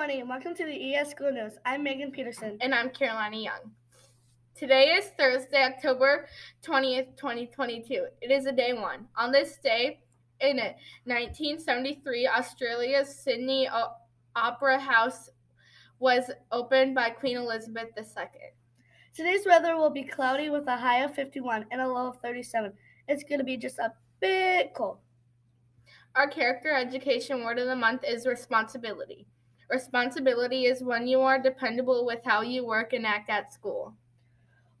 morning and welcome to the ES School News. I'm Megan Peterson. And I'm Carolina Young. Today is Thursday, October 20th, 2022. It is a day one. On this day, in 1973, Australia's Sydney o- Opera House was opened by Queen Elizabeth II. Today's weather will be cloudy with a high of 51 and a low of 37. It's going to be just a bit cold. Our character education word of the month is responsibility. Responsibility is when you are dependable with how you work and act at school.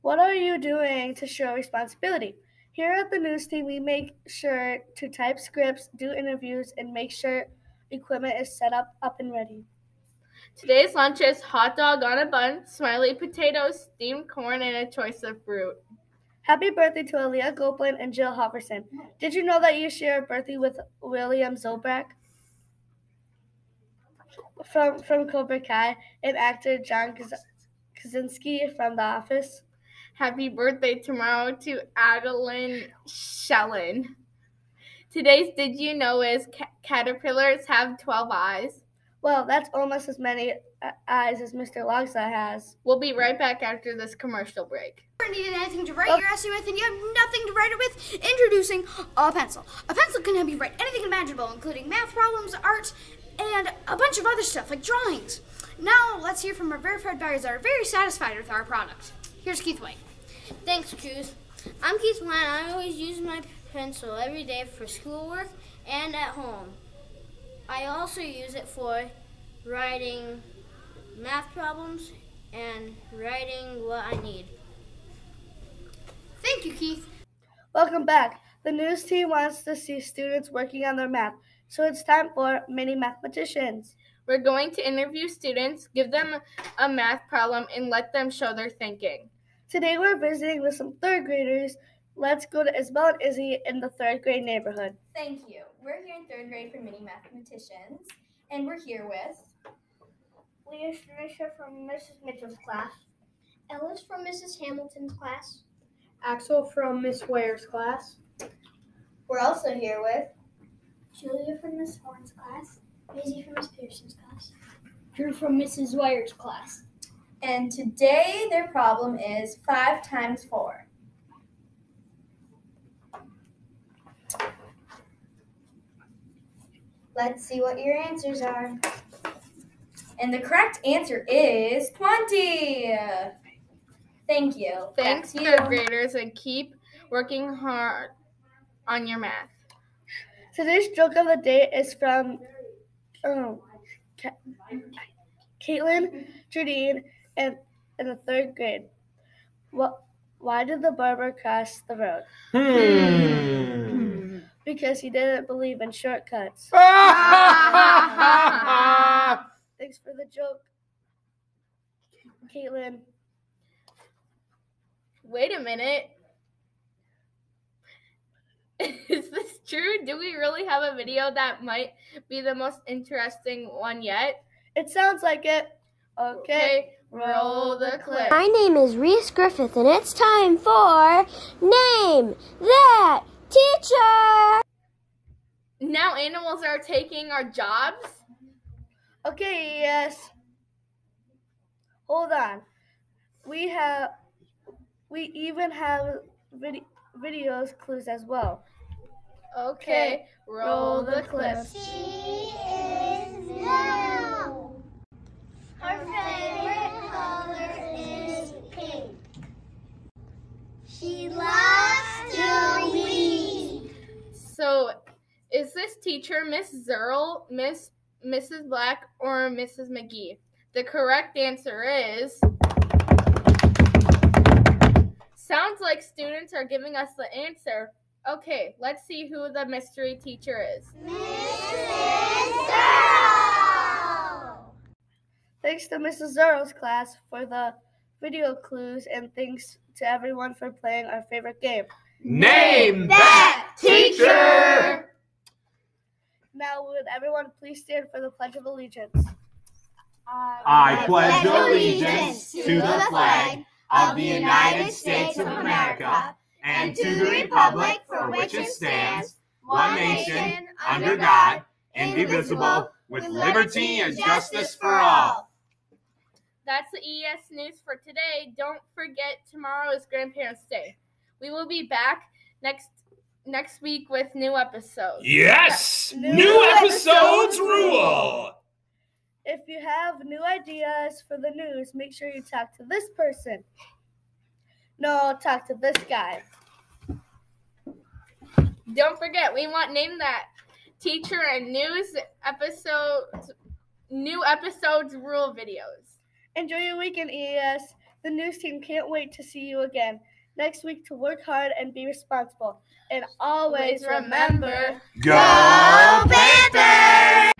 What are you doing to show responsibility? Here at the news team, we make sure to type scripts, do interviews, and make sure equipment is set up, up and ready. Today's lunch is hot dog on a bun, smiley potatoes, steamed corn, and a choice of fruit. Happy birthday to Aaliyah Goldblin and Jill Hofferson. Did you know that you share a birthday with William Zabka? From, from Cobra Kai and actor John Krasinski from The Office. Happy birthday tomorrow to Adeline Shellen. Today's Did You Know is ca- caterpillars have 12 eyes. Well, that's almost as many uh, eyes as Mr. Logsaw has. We'll be right back after this commercial break. Ever needed anything to write your essay with and you have nothing to write it with? Introducing a pencil. A pencil can help you write anything imaginable, including math problems, art, and a bunch of other stuff like drawings. Now, let's hear from our verified buyers that are very satisfied with our product. Here's Keith White. Thanks, Cruz. I'm Keith White. I always use my pencil every day for schoolwork and at home. I also use it for writing math problems and writing what I need. Thank you, Keith. Welcome back. The news team wants to see students working on their math, so it's time for mini mathematicians. We're going to interview students, give them a math problem, and let them show their thinking. Today we're visiting with some third graders. Let's go to Isabel and Izzy in the third grade neighborhood. Thank you. We're here in third grade for mini mathematicians, and we're here with Leah Stranisha from Mrs. Mitchell's class. Ellis from Mrs. Hamilton's class. Axel from Miss Ware's class. We're also here with Julia from Miss Horn's class. Maisie from Miss Pearson's class. Drew from Mrs. Wire's class. And today their problem is 5 times 4. Let's see what your answers are. And the correct answer is 20. Thank you. Thanks, Back third graders, and keep working hard on your math. Today's joke of the day is from um, Ca- Caitlin Jardine in, in the third grade. What, why did the barber cross the road? Hmm. Because he didn't believe in shortcuts. Thanks for the joke, Caitlin. Wait a minute. Is this true? Do we really have a video that might be the most interesting one yet? It sounds like it. Okay, roll the clip. My name is Reese Griffith, and it's time for Name That Teacher! Now animals are taking our jobs? Okay, yes. Hold on. We have, we even have vid- videos clues as well. Okay, roll the clip. She is now. Her favorite color is pink. She loves to read. So, is this teacher Miss Zerl, Miss Mrs. Black, or Mrs. McGee? The correct answer is. Sounds like students are giving us the answer. Okay, let's see who the mystery teacher is. Thanks to Mrs. Zoro's class for the video clues, and thanks to everyone for playing our favorite game. Name that teacher! Now, would everyone please stand for the Pledge of Allegiance? I pledge allegiance to the flag of the United States of America and to the republic for which it stands, one nation, under God, indivisible, with liberty and justice for all. That's the ES News for today. Don't forget tomorrow is Grandparents' Day. We will be back next next week with new episodes. Yes! New New episodes episodes rule. Rule! If you have new ideas for the news, make sure you talk to this person. No, talk to this guy. Don't forget, we want name that teacher and news episodes new episodes rule videos. Enjoy your weekend, EES. The news team can't wait to see you again next week to work hard and be responsible. And always Always remember, remember Go Panthers!